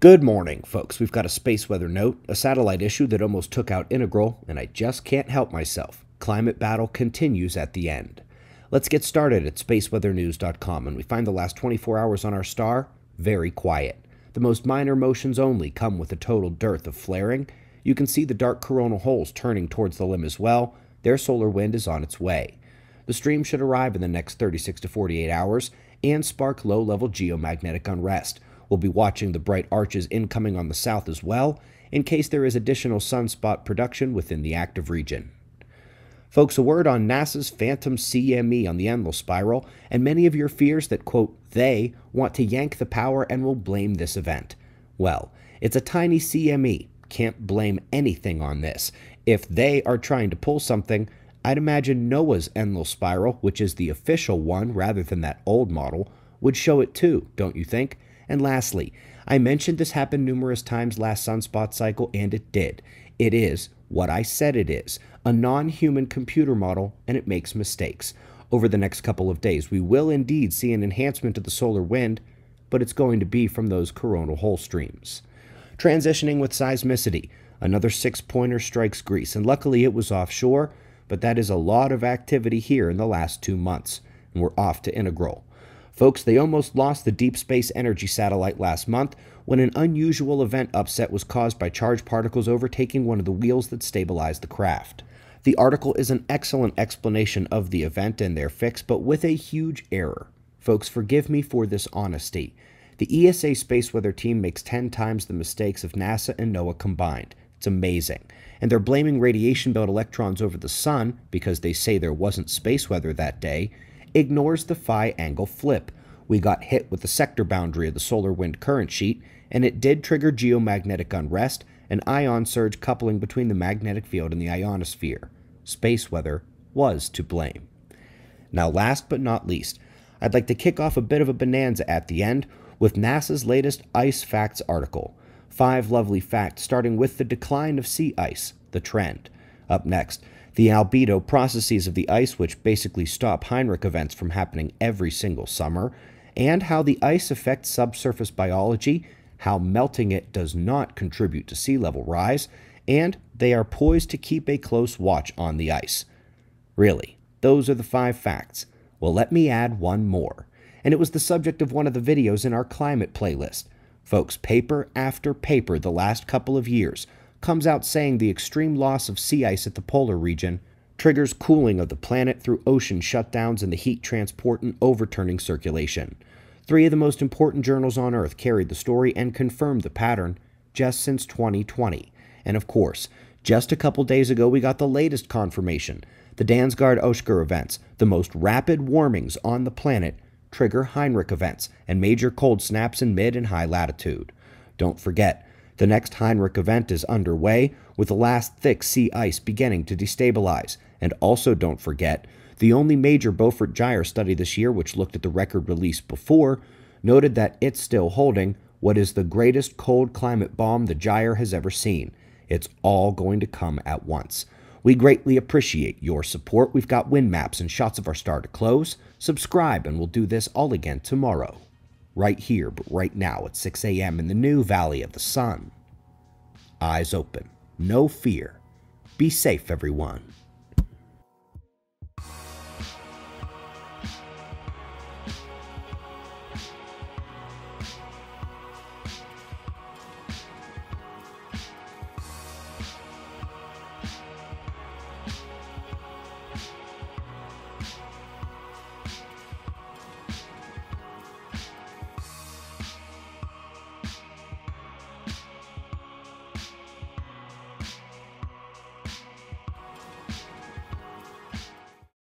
Good morning, folks. We've got a space weather note, a satellite issue that almost took out Integral, and I just can't help myself. Climate battle continues at the end. Let's get started at spaceweathernews.com, and we find the last 24 hours on our star very quiet. The most minor motions only come with a total dearth of flaring. You can see the dark coronal holes turning towards the limb as well. Their solar wind is on its way. The stream should arrive in the next 36 to 48 hours and spark low level geomagnetic unrest. We'll be watching the bright arches incoming on the south as well, in case there is additional sunspot production within the active region. Folks, a word on NASA's Phantom CME on the Enlil spiral, and many of your fears that, quote, they want to yank the power and will blame this event. Well, it's a tiny CME. Can't blame anything on this. If they are trying to pull something, I'd imagine NOAA's Enlil spiral, which is the official one rather than that old model, would show it too, don't you think? And lastly, I mentioned this happened numerous times last sunspot cycle, and it did. It is what I said it is a non human computer model, and it makes mistakes. Over the next couple of days, we will indeed see an enhancement of the solar wind, but it's going to be from those coronal hole streams. Transitioning with seismicity, another six pointer strikes Greece, and luckily it was offshore, but that is a lot of activity here in the last two months, and we're off to Integral. Folks, they almost lost the Deep Space Energy satellite last month when an unusual event upset was caused by charged particles overtaking one of the wheels that stabilized the craft. The article is an excellent explanation of the event and their fix, but with a huge error. Folks, forgive me for this honesty. The ESA space weather team makes 10 times the mistakes of NASA and NOAA combined. It's amazing. And they're blaming radiation belt electrons over the sun because they say there wasn't space weather that day ignores the phi angle flip. We got hit with the sector boundary of the solar wind current sheet, and it did trigger geomagnetic unrest an ion surge coupling between the magnetic field and the ionosphere. Space weather was to blame. Now, last but not least, I'd like to kick off a bit of a bonanza at the end with NASA's latest Ice Facts article. Five lovely facts starting with the decline of sea ice, the trend. Up next, the albedo processes of the ice, which basically stop Heinrich events from happening every single summer, and how the ice affects subsurface biology, how melting it does not contribute to sea level rise, and they are poised to keep a close watch on the ice. Really, those are the five facts. Well, let me add one more, and it was the subject of one of the videos in our climate playlist. Folks, paper after paper the last couple of years comes out saying the extreme loss of sea ice at the polar region triggers cooling of the planet through ocean shutdowns and the heat transport and overturning circulation. Three of the most important journals on Earth carried the story and confirmed the pattern just since 2020. And of course, just a couple days ago, we got the latest confirmation. The Dansgaard Oeschger events, the most rapid warmings on the planet, trigger Heinrich events and major cold snaps in mid and high latitude. Don't forget, the next Heinrich event is underway, with the last thick sea ice beginning to destabilize. And also don't forget, the only major Beaufort Gyre study this year, which looked at the record release before, noted that it's still holding what is the greatest cold climate bomb the Gyre has ever seen. It's all going to come at once. We greatly appreciate your support. We've got wind maps and shots of our star to close. Subscribe, and we'll do this all again tomorrow right here, but right now at 6 a.m. in the new Valley of the Sun. Eyes open, no fear. Be safe, everyone.